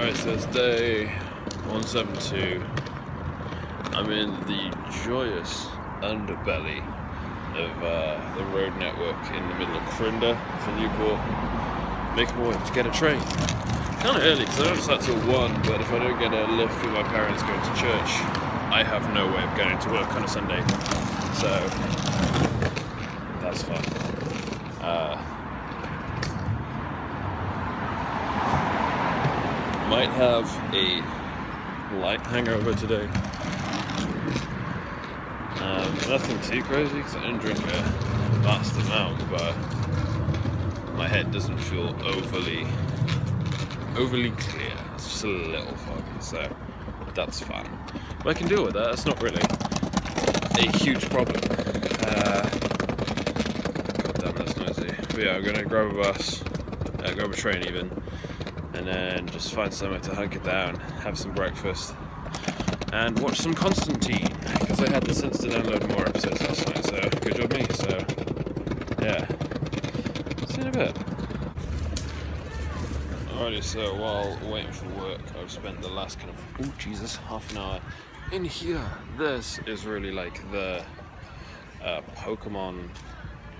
Alright, so it's day 172. I'm in the joyous underbelly of uh, the road network in the middle of Crinda for Newport. Making my way to get a train. Kind of early because I don't start till 1, but if I don't get a lift with my parents going to church, I have no way of going to work on a Sunday. So, that's fun. Uh, might have a light hangover today. Um, nothing too crazy because I didn't drink a vast amount, but my head doesn't feel overly overly clear. It's just a little foggy, so that's fine. But I can deal with that. It's not really a huge problem. Uh, God damn, that's noisy. But yeah, I'm gonna grab a bus, uh, grab a train even, and then just find somewhere to hunker down, have some breakfast, and watch some Constantine, because I had the sense to download more episodes last night, so good job me, so yeah. See you in a bit. Alrighty, so while waiting for work, I've spent the last kind of, oh Jesus, half an hour in here. This is really like the uh, Pokemon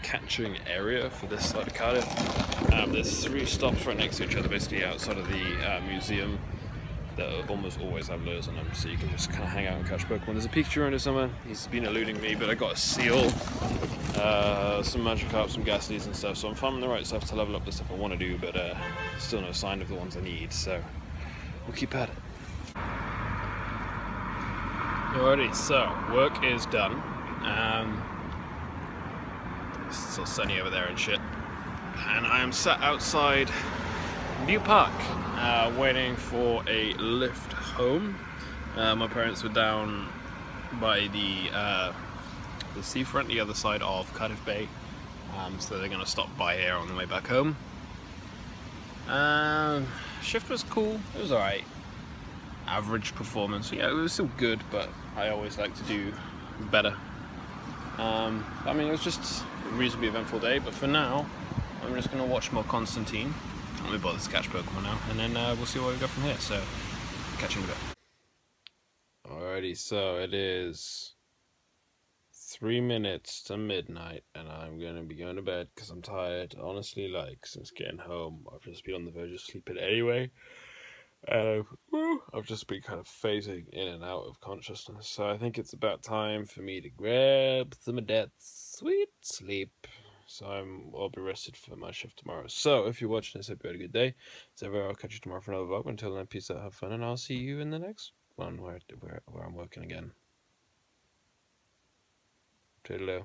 catching area for this side of Cardiff. Um, there's three stops right next to each other, basically outside of the uh, museum that almost always have lures on them, so you can just kind of hang out and catch Pokemon. There's a Pikachu under somewhere. He's been eluding me, but I got a Seel, uh, some Magikarp, some Gastlies and stuff, so I'm farming the right stuff to level up the stuff I want to do, but uh, still no sign of the ones I need, so we'll keep at it. Alrighty, so work is done. Um, it's still sunny over there and shit. And I am sat outside New Park, uh, waiting for a lift home. Uh, my parents were down by the uh, the seafront, the other side of Cardiff Bay, um, so they're going to stop by here on the way back home. Um, shift was cool. It was alright. Average performance. Yeah, it was still good, but I always like to do better. Um, I mean, it was just reasonably eventful day, but for now, I'm just going to watch more Constantine. Let me bother to catch Pokemon now, and then uh, we'll see where we go from here. So, catch you in a bit. Alrighty, so it is three minutes to midnight, and I'm gonna be going to bed because I'm tired. Honestly, like since getting home, I've just been on the verge of sleeping anyway, and I've, I've just been kind of phasing in and out of consciousness. So I think it's about time for me to grab some of sweet sleep. So I'm, I'll be rested for my shift tomorrow. So if you're watching this, hope you had a good day. So ever, I'll catch you tomorrow for another vlog. Until then, peace out, have fun, and I'll see you in the next one where where, where I'm working again. Toodaloo.